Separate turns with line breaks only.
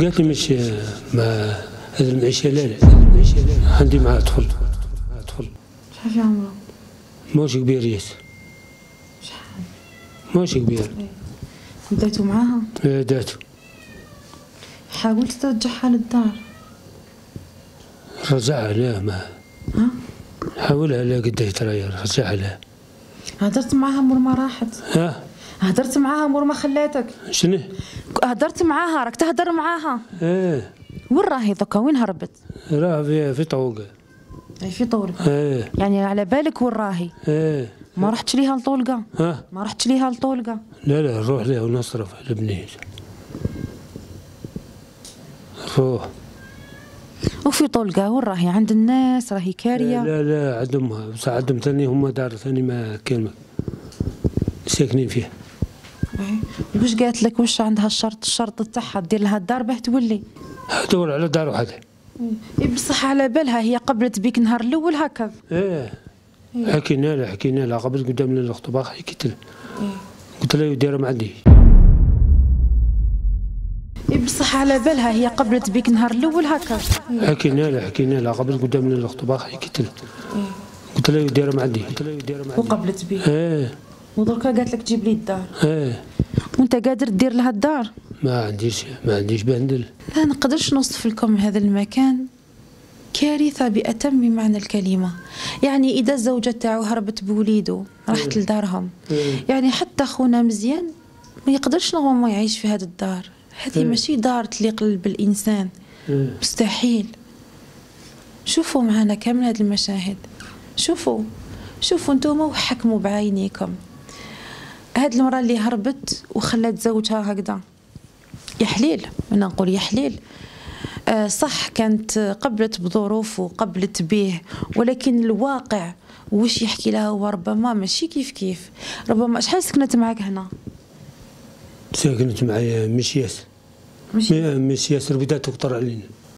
قالت لي مش مع هذا المعيشة لا لا. عندي معاه طفل طفل
شحال في عمره
ماهوش كبير ياس.
شحال؟
ماهوش كبير.
بديتوا معاها؟
آه، داتو
حاولت ترجعها للدار؟
رجعها لا ما
ها؟
حاولها لا قد ترى رجعها لا
هدرت معاها مور ما راحت؟
ها؟
هدرت معاها مور ما خلاتك
شنو؟
هدرت معاها راك تهدر معاها.
آه
وين راهي دوكا؟ وين هربت؟
راه في في طوقه
هي في طولقة
آه
يعني على بالك وين راهي؟
آه
ما رحتش ليها لطولقة؟
ها؟
ما رحتش ليها لطولقة؟
لا لا نروح لها ونصرف على بنيت روح
وفي طولقة وين راهي؟ عند الناس راهي كارية؟
لا لا عندهم بس عندهم ثاني هم دار ثاني ما كلمة. ساكنين فيها.
إيه. وش قالت لك وش عندها الشرط الشرط تاعها دير لها الدار باه تولي؟
دور على دار وحدها.
إيه بصح على بالها هي قبلت بيك نهار الأول هكا.
إيه. حكينا لها حكينا لها قبل قدام الاخطباق حكيت لها. قلت لها دايره ما عندي.
إيه بصح على بالها هي قبلت بيك نهار الأول هكا.
حكينا لها حكينا لها قبل قدام الاخطباق حكيت لها قلت لها. دايره ما عندي قلت لها دايره ما عندي.
وقبلت بيك.
إيه.
ودركا قالت لك جيب لي الدار.
إيه.
وانت قادر دير لها الدار.
ما عنديش ما عنديش بندل
لا نقدرش نوصف لكم هذا المكان كارثة بأتم معنى الكلمة. يعني إذا الزوجة تاعو هربت بوليدو راحت لدارهم. يعني حتى خونا مزيان ما يقدرش normalement يعيش في هذه الدار. هذه ماشي دار تليق بالإنسان. مستحيل. شوفوا معنا كامل هذه المشاهد. شوفوا. شوفوا أنتم وحكموا بعينيكم. هاد المرأة اللي هربت وخلت زوجها هكذا. يا حليل أنا نقول يا حليل. آه صح كانت قبلت بظروف وقبلت به ولكن الواقع وش يحكي لها هو؟ ربما ماشي كيف كيف. ربما شحال سكنت معك هنا؟
ساكنت معايا مش ياسر
ماشي
مش ياسر بدات تقطر علينا.